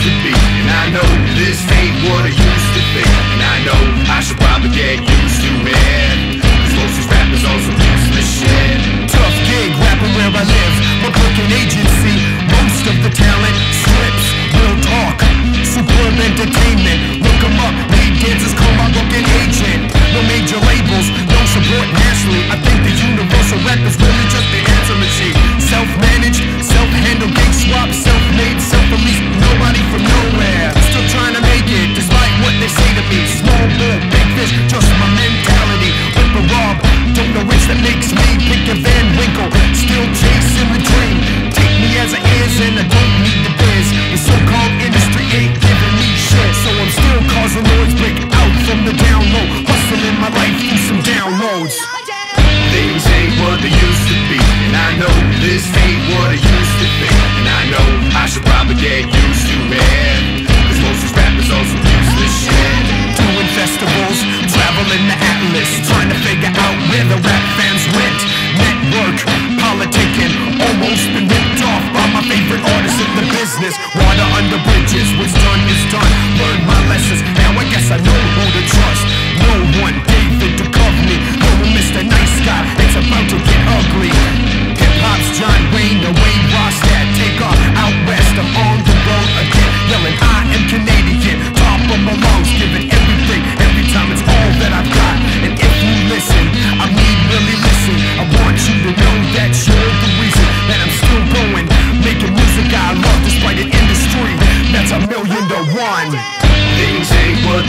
used to be And I know this ain't what I used to be And I know I should probably get used. This ain't what it used to be And I know I should probably get used to it Cause most these rappers on some useless shit Doing festivals, traveling the atlas, trying to figure out where the rap fans went. Network, politicking, almost been ripped off by my favorite artists in the business.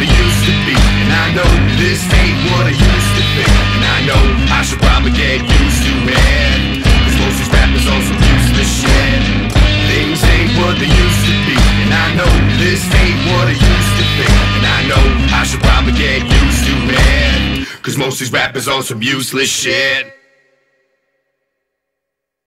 They used to be. And I know this ain't what it used to be. And I know I should probably get used to it. Cause most these rappers on some useless shit. Things ain't what they used to be. And I know this ain't what it used to be. And I know I should probably get used to it. Cause most these rappers on some useless shit